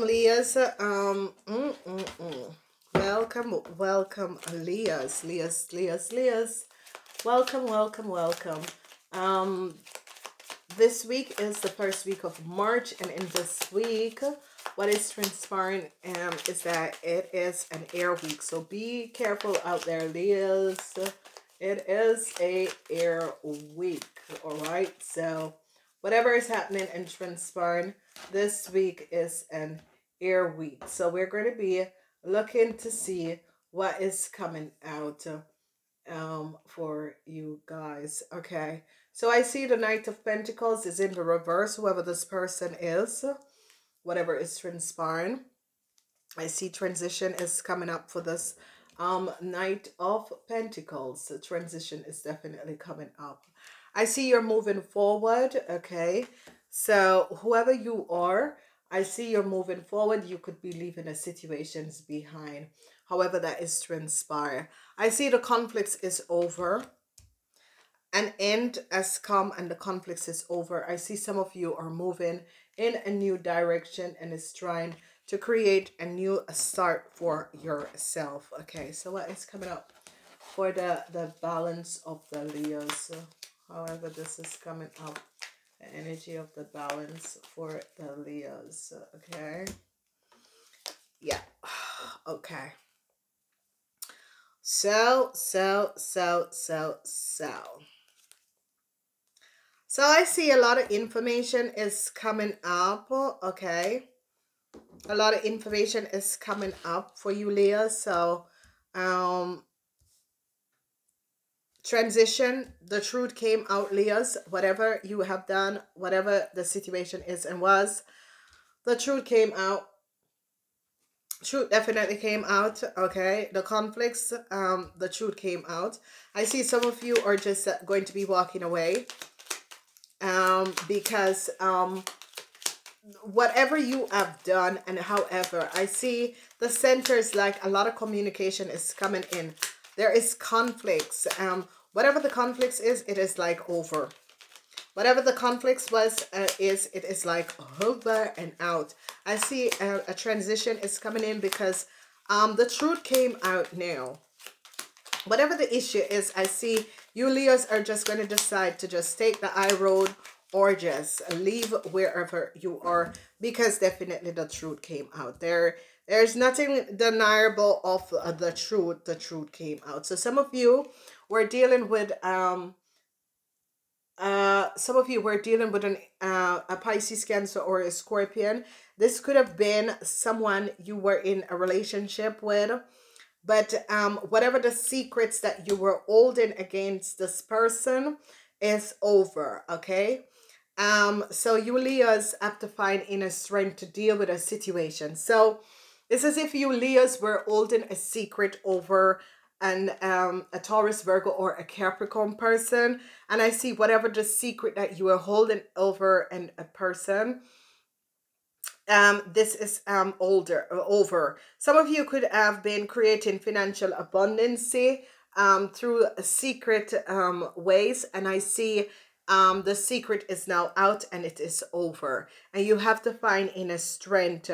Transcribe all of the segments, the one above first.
welcome, Leos. Um, mm, mm, mm. welcome, welcome, Leos, Leos, Leos, Leos. Welcome, welcome, welcome. Um, this week is the first week of March, and in this week, what is transpiring um, is that it is an air week. So be careful out there, Leos. It is a air week, all right? So whatever is happening and transpiring this week is an air week. So we're going to be looking to see what is coming out um, for you guys. Okay. So I see the Knight of Pentacles is in the reverse, whoever this person is, whatever is transpiring. I see transition is coming up for this um, Knight of Pentacles. The transition is definitely coming up. I see you're moving forward. Okay. So whoever you are, I see you're moving forward. You could be leaving the situations behind. However, that is transpire. I see the conflicts is over. An end has come and the conflicts is over. I see some of you are moving in a new direction and is trying to create a new start for yourself. Okay, so what is coming up for the, the balance of the Leos? However, this is coming up the energy of the balance for the Leos. Okay. Yeah. Okay. So, so, so, so, so. So I see a lot of information is coming up. Okay. A lot of information is coming up for you, Leo. So, um, transition the truth came out leos. Whatever you have done whatever the situation is and was the truth came out. Truth definitely came out okay? The conflicts um the truth came out. I see some of you are just uh, going to be walking away um because um whatever you have done and however i see the centers like a lot of communication is coming in there is conflicts um whatever the conflicts is it is like over. Whatever the conflicts was uh, is it is like over and out. I see a, a transition is coming in because um the truth came out now. Whatever the issue is i see you leos are just going to decide to just take the high road or just leave wherever you are because definitely the truth came out there there's nothing deniable of the truth the truth came out. So some of you were dealing with um uh some of you were dealing with an uh, a pisces cancer or a scorpion. This could have been someone you were in a relationship with but um whatever the secrets that you were holding against this person is over okay? Um, so you Leos have to find inner strength to deal with a situation. So it's as if you Leos were holding a secret over an um a Taurus, Virgo, or a Capricorn person. And I see whatever the secret that you are holding over and a person. Um, this is um older over. Some of you could have been creating financial abundance um through secret um ways, and I see um, the secret is now out and it is over. And you have to find inner strength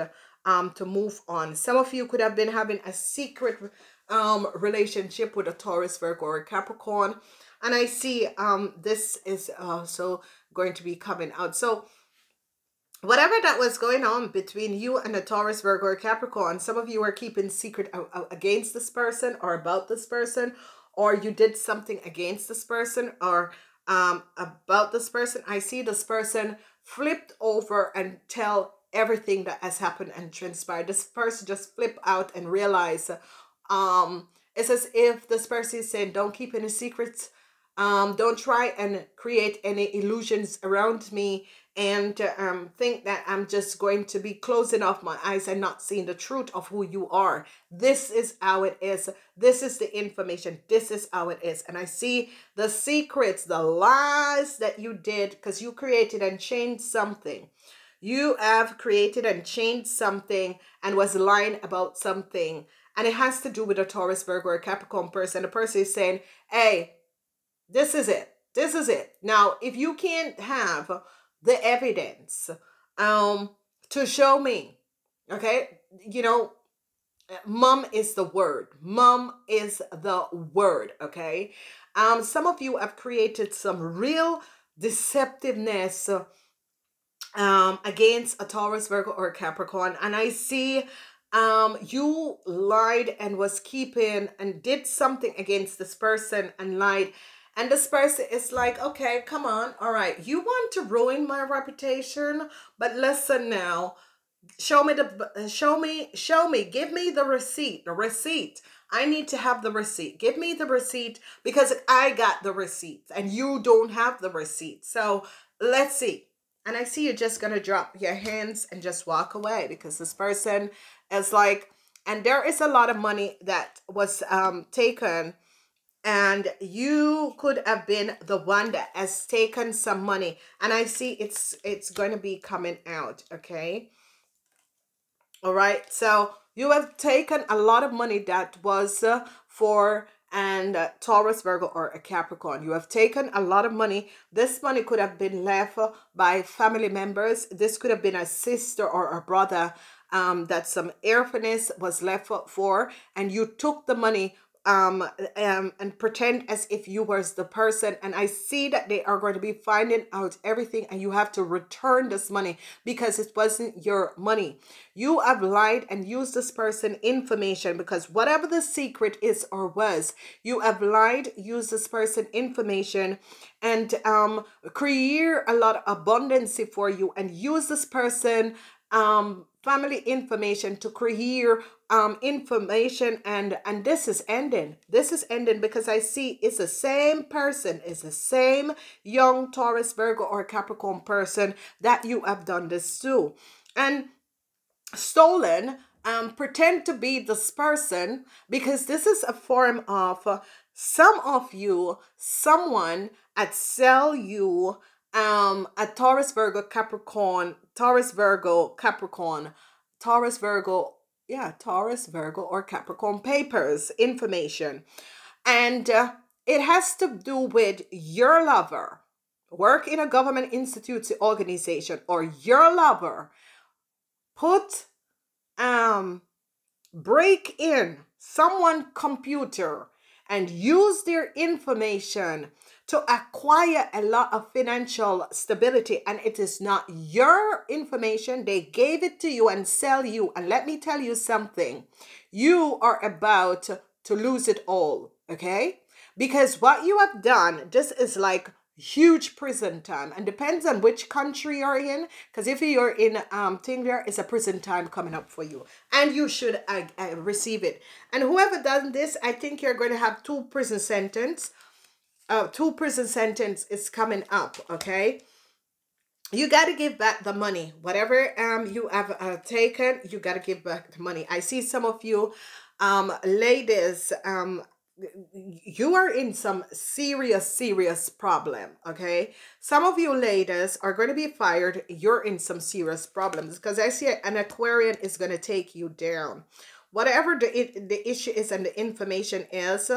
um, to move on. Some of you could have been having a secret um, relationship with a Taurus, Virgo, or Capricorn. And I see um, this is also going to be coming out. So whatever that was going on between you and a Taurus, Virgo, or Capricorn, some of you are keeping secret against this person or about this person, or you did something against this person or um, about this person. I see this person flipped over and tell everything that has happened and transpired. This person just flip out and realize um, it's as if this person is saying, don't keep any secrets. Um, don't try and create any illusions around me and um, think that I'm just going to be closing off my eyes and not seeing the truth of who you are. This is how it is. This is the information. This is how it is. And I see the secrets, the lies that you did because you created and changed something. You have created and changed something and was lying about something. And it has to do with a Taurus, Virgo, or Capricorn person. The person is saying, hey, this is it. This is it. Now, if you can't have the evidence um, to show me Okay? You know, mom is the word. Mom is the word, okay? Um some of you have created some real deceptiveness um against a Taurus, Virgo or Capricorn and I see um you lied and was keeping and did something against this person and lied and this person is like okay come on all right you want to ruin my reputation but listen now show me the show me show me give me the receipt the receipt. I need to have the receipt. Give me the receipt because i got the receipt and you don't have the receipt. So let's see and i see you're just gonna drop your hands and just walk away because this person is like and there is a lot of money that was um taken. And you could have been the one that has taken some money. And i see it's it's going to be coming out okay? All right so you have taken a lot of money that was uh, for and uh, Taurus, Virgo, or a Capricorn. You have taken a lot of money. This money could have been left by family members. This could have been a sister or a brother um, that some airfiness was left for, and you took the money um, um, and pretend as if you was the person. And I see that they are going to be finding out everything and you have to return this money because it wasn't your money. You have lied and used this person information because whatever the secret is or was, you have lied, used this person information and um, create a lot of abundance for you and use this person um family information to create um information and and this is ending. This is ending because i see it's the same person it's the same young taurus virgo or capricorn person that you have done this to. And stolen um pretend to be this person because this is a form of uh, some of you someone at sell you um a Taurus Virgo Capricorn Taurus Virgo Capricorn. Taurus Virgo yeah Taurus Virgo or Capricorn papers information. And uh, it has to do with your lover. Work in a government institute organization or your lover put um break in someone computer and use their information to acquire a lot of financial stability and it is not your information. They gave it to you and sell you. And let me tell you something. You are about to lose it all okay? Because what you have done this is like huge prison time. And depends on which country you're in because if you're in um Tingler it's a prison time coming up for you. And you should uh, uh, receive it. And whoever done this I think you're going to have two prison sentence uh two prison sentence is coming up okay? You got to give back the money. Whatever um you have uh, taken you got to give back the money. I see some of you um ladies um you are in some serious serious problem okay? Some of you ladies are going to be fired. You're in some serious problems because i see an aquarian is going to take you down. Whatever the the issue is and the information is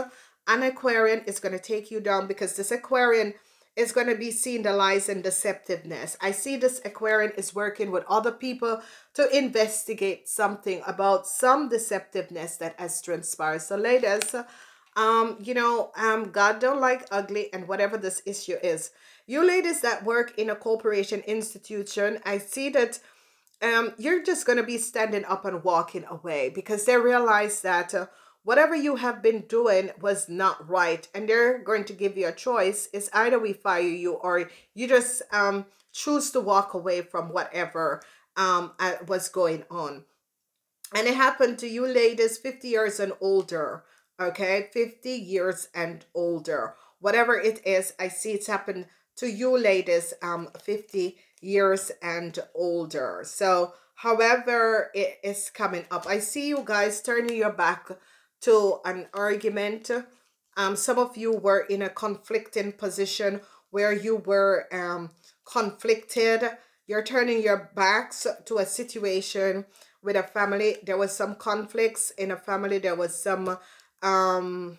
an aquarian is going to take you down because this aquarian is going to be seeing the lies and deceptiveness. I see this Aquarian is working with other people to investigate something about some deceptiveness that has transpired. So ladies, um you know um god don't like ugly and whatever this issue is you ladies that work in a corporation institution i see that um you're just going to be standing up and walking away because they realize that uh, whatever you have been doing was not right and they're going to give you a choice. It's either we fire you or you just um choose to walk away from whatever um was going on. And it happened to you ladies 50 years and older okay? 50 years and older. Whatever it is i see it's happened to you ladies um 50 years and older. So however it is coming up. I see you guys turning your back to an argument. Um some of you were in a conflicting position where you were um conflicted. You're turning your backs to a situation with a family. There was some conflicts in a family. There was some um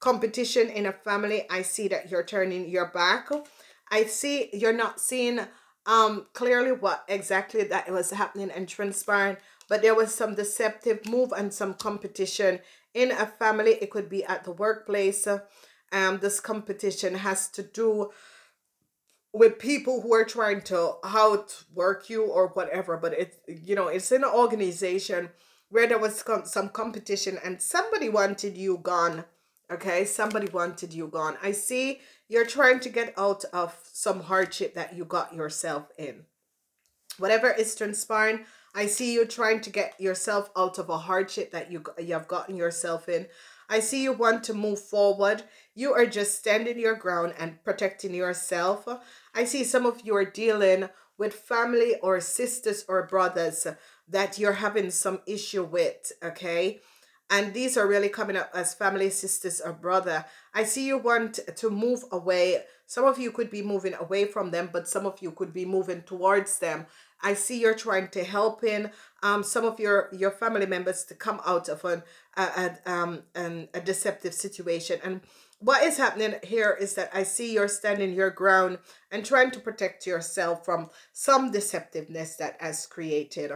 competition in a family. I see that you're turning your back. I see you're not seeing um clearly what exactly that was happening and transpiring but there was some deceptive move and some competition in a family. It could be at the workplace. Um, this competition has to do with people who are trying to outwork you or whatever, but it you know it's an organization where there was some competition and somebody wanted you gone. Okay, somebody wanted you gone. I see you're trying to get out of some hardship that you got yourself in. Whatever is transpiring, I see you trying to get yourself out of a hardship that you, you have gotten yourself in. I see you want to move forward. You are just standing your ground and protecting yourself. I see some of you are dealing with family or sisters or brothers that you're having some issue with, okay? And these are really coming up as family, sisters, or brother. I see you want to move away. Some of you could be moving away from them, but some of you could be moving towards them. I see you're trying to help in um, some of your, your family members to come out of an, a, a, um, an, a deceptive situation. And what is happening here is that I see you're standing your ground and trying to protect yourself from some deceptiveness that has created.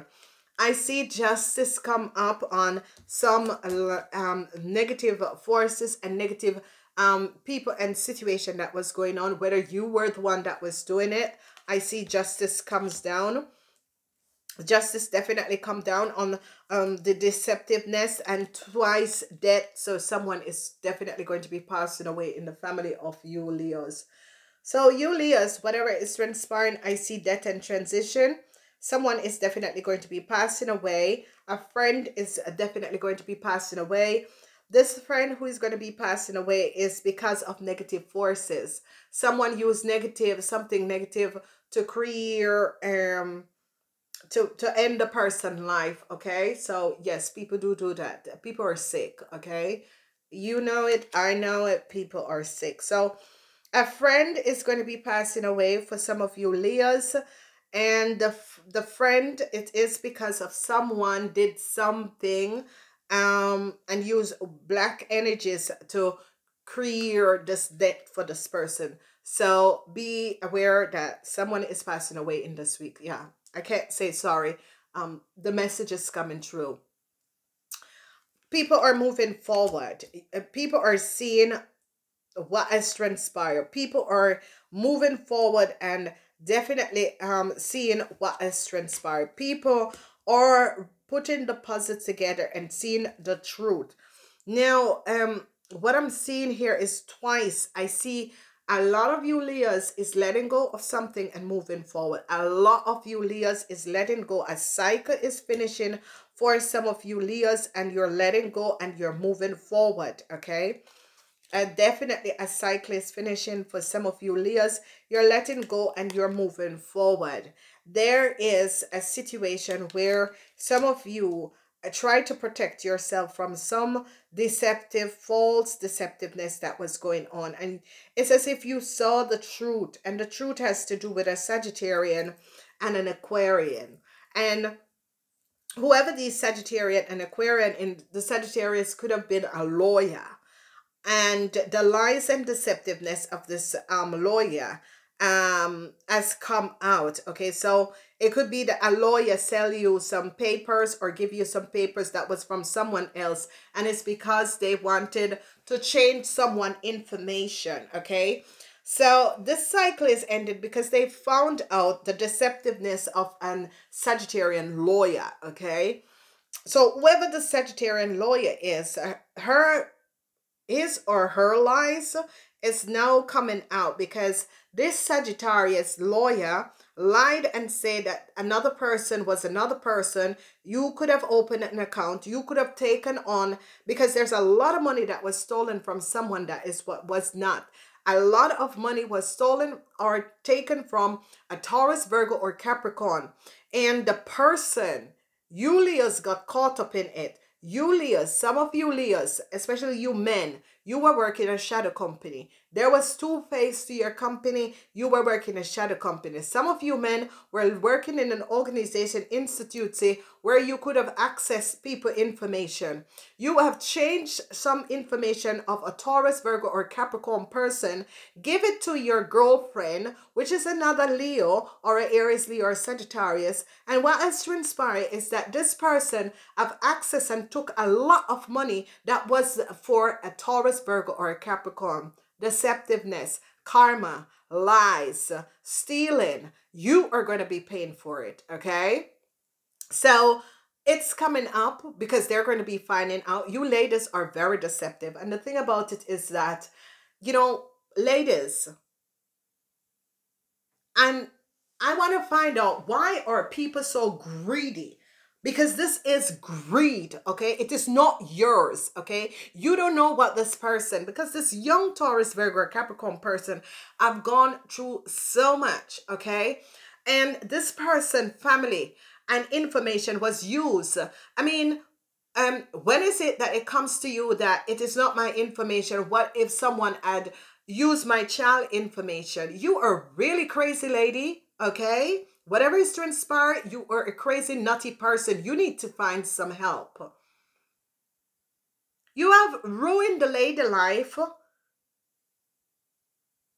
I see justice come up on some um, negative forces and negative um, people and situation that was going on, whether you were the one that was doing it. I see justice comes down. Justice definitely come down on um, the deceptiveness and twice death. So someone is definitely going to be passing away in the family of you Leos. So you Leos, whatever is transpiring, I see death and transition someone is definitely going to be passing away. A friend is definitely going to be passing away. This friend who is going to be passing away is because of negative forces. Someone used negative, something negative to create um to to end the person life okay? So yes people do do that. People are sick okay? You know it i know it people are sick. So a friend is going to be passing away for some of you leos and the the friend it is because of someone did something um and use black energies to create this debt for this person so be aware that someone is passing away in this week yeah i can't say sorry um the message is coming through people are moving forward uh, people are seeing what has transpired people are moving forward and definitely um seeing what has transpired. People are putting the puzzle together and seeing the truth. Now, um, what I'm seeing here is twice. I see a lot of you Leos is letting go of something and moving forward. A lot of you Leos is letting go. A cycle is finishing for some of you Leos and you're letting go and you're moving forward, okay? Definitely a cyclist finishing for some of you Leos, you're letting go and you're moving forward. There is a situation where some of you try to protect yourself from some deceptive, false deceptiveness that was going on. And it's as if you saw the truth, and the truth has to do with a Sagittarian and an Aquarian. And whoever these Sagittarian and Aquarian in the Sagittarius could have been a lawyer and the lies and deceptiveness of this um lawyer um has come out okay? So it could be that a lawyer sell you some papers or give you some papers that was from someone else and it's because they wanted to change someone information okay? So this cycle is ended because they found out the deceptiveness of an Sagittarian lawyer okay? So whoever the Sagittarian lawyer is uh, her his or her lies is now coming out because this Sagittarius lawyer lied and said that another person was another person. You could have opened an account. You could have taken on because there's a lot of money that was stolen from someone that is what was not. A lot of money was stolen or taken from a Taurus, Virgo, or Capricorn. And the person, Julius, got caught up in it. Leos, some of you Leos, especially you men, you were working a shadow company. There was two phase to your company. You were working in a shadow company. Some of you men were working in an organization, institute, where you could have accessed people information. You have changed some information of a Taurus, Virgo, or Capricorn person. Give it to your girlfriend, which is another Leo or an Aries, Leo, or Sagittarius. And what has transpired is that this person have access and took a lot of money that was for a Taurus, Virgo, or a Capricorn deceptiveness, karma, lies, stealing, you are going to be paying for it, okay? So it's coming up because they're going to be finding out. You ladies are very deceptive. And the thing about it is that, you know, ladies, and I want to find out why are people so greedy? Because this is greed okay? It is not yours okay? You don't know what this person because this young taurus virgo capricorn person i've gone through so much okay? And this person family and information was used. I mean um when is it that it comes to you that it is not my information? What if someone had used my child information? You are really crazy lady okay Whatever is to inspire, you are a crazy, nutty person. You need to find some help. You have ruined the lady life.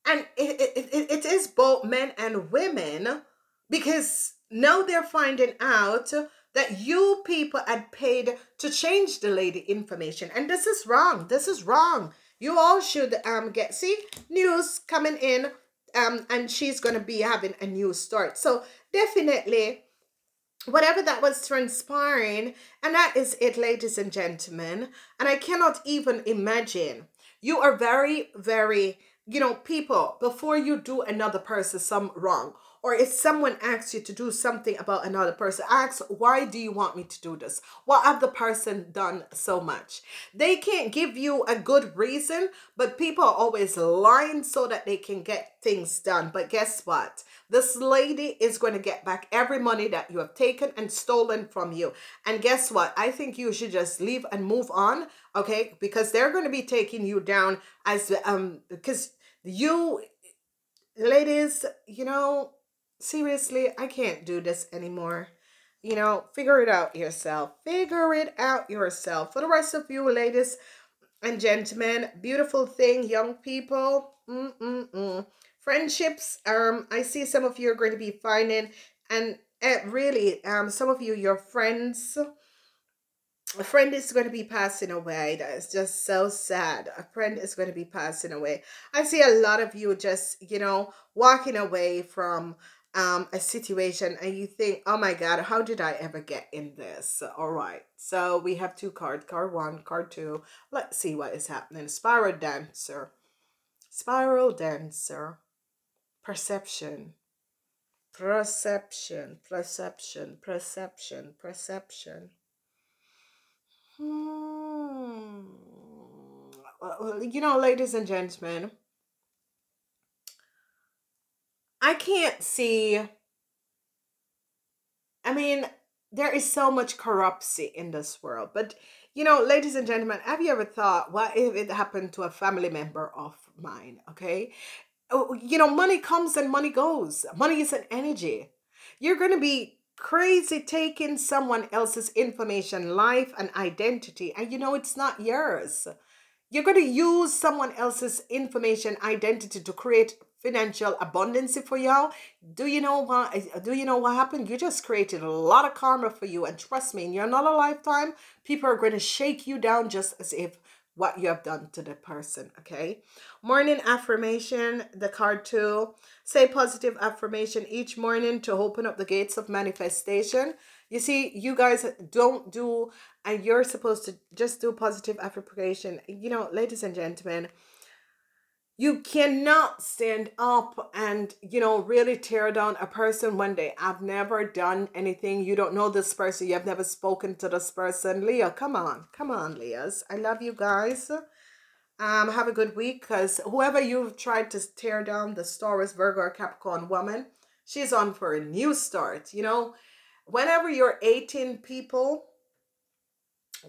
And it, it, it, it is both men and women because now they're finding out that you people had paid to change the lady information. And this is wrong. This is wrong. You all should um get see news coming in um and she's gonna be having a new start. So definitely whatever that was transpiring and that is it ladies and gentlemen and i cannot even imagine you are very very you know people before you do another person some wrong or if someone asks you to do something about another person, ask, why do you want me to do this? What have the person done so much? They can't give you a good reason, but people are always lying so that they can get things done. But guess what? This lady is going to get back every money that you have taken and stolen from you. And guess what? I think you should just leave and move on, okay? Because they're going to be taking you down as um because you ladies, you know, seriously, I can't do this anymore. You know, figure it out yourself. Figure it out yourself. For the rest of you ladies and gentlemen, beautiful thing, young people. Mm-mm-mm. Friendships, um, I see some of you are going to be finding, and uh, really, um, some of you, your friends, a friend is going to be passing away. That is just so sad. A friend is going to be passing away. I see a lot of you just, you know, walking away from um, a situation and you think, oh my God, how did I ever get in this? All right. So we have two cards, card one, card two. Let's see what is happening. Spiral Dancer. Spiral Dancer. Perception. Perception, perception, perception, perception. Hmm. You know, ladies and gentlemen, I can't see. I mean, there is so much corruption in this world. But, you know, ladies and gentlemen, have you ever thought, what if it happened to a family member of mine? Okay. Oh, you know, money comes and money goes. Money is an energy. You're going to be crazy taking someone else's information, life, and identity, and you know it's not yours. You're going to use someone else's information, identity to create financial abundance for y'all. Do you know what do you know what happened? You just created a lot of karma for you and trust me in your another lifetime people are going to shake you down just as if what you have done to the person okay? Morning affirmation the card two. Say positive affirmation each morning to open up the gates of manifestation. You see you guys don't do and you're supposed to just do positive affirmation. You know ladies and gentlemen you cannot stand up and you know really tear down a person one day. I've never done anything. You don't know this person. You have never spoken to this person. Leo come on. Come on leos. I love you guys. Um have a good week because whoever you've tried to tear down the Taurus virgo or capricorn woman she's on for a new start you know? Whenever you're 18 people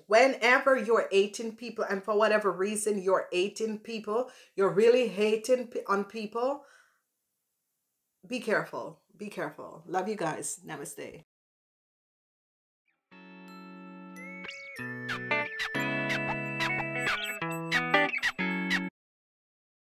whenever you're hating people and for whatever reason you're hating people, you're really hating on people, be careful. Be careful. Love you guys. Namaste.